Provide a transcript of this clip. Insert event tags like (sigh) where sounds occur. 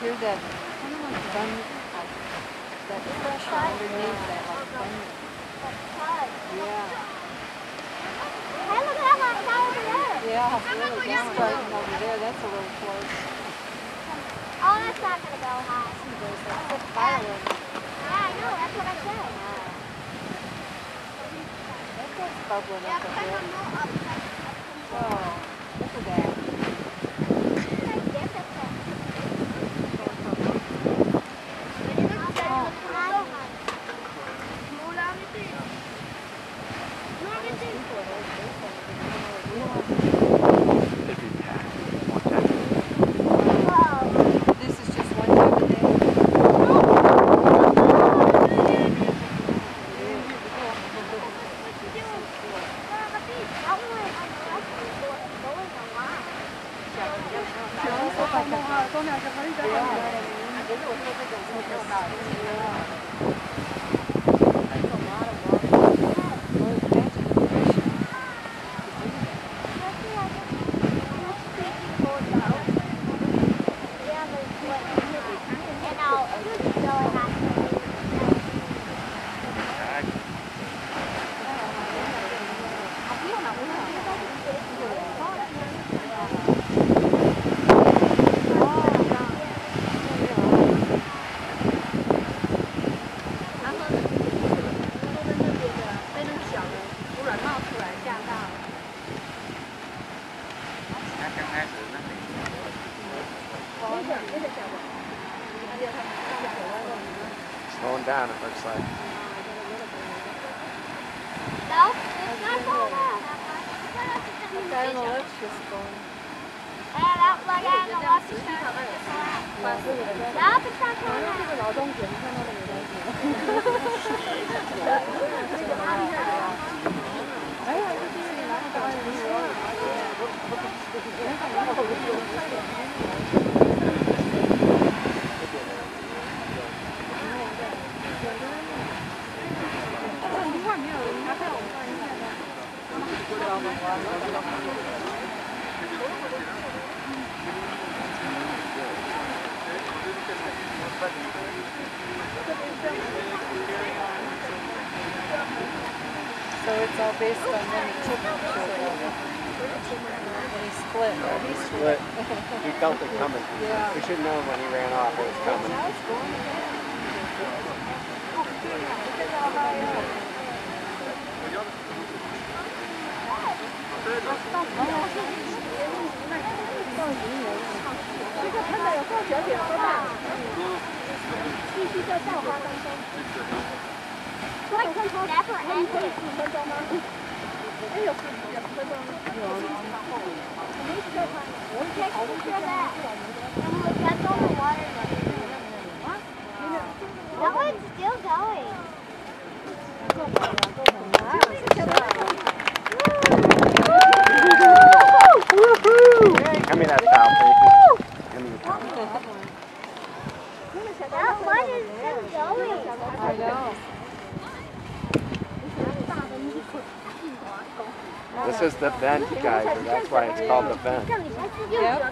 hear that kind of like like that underneath that, like thunder. Yeah. Hey, look at that one. Over there. Yeah, really down right over there. That's a little close. Oh, that's not going to go high. That's a. Yeah, I know. That's what I said. That goes bubbling up a. Oh, look at that. 装的话装的是很小很小的你觉我说这种没有道理 Slowing down, it looks like. No, it's not going up. I don't know, that's just going. And out like I don't know what's the Nope, it's not going up. So it's all based on when the up. When he split, right? He Split. He (laughs) felt it coming. Yeah. We should know when he ran off it was coming. Now it's. Oh, Look at how high up. 做九点多吧，必须就到八分钟。所以你可以从来做，那你可以十五分钟吗？哎有十五分钟，有。我们一起做吧。我先去这边，然后先中午玩儿。然后只有狗哎。够不了，够不了。This is the vent, guys, and that's why it's called the vent. Yep.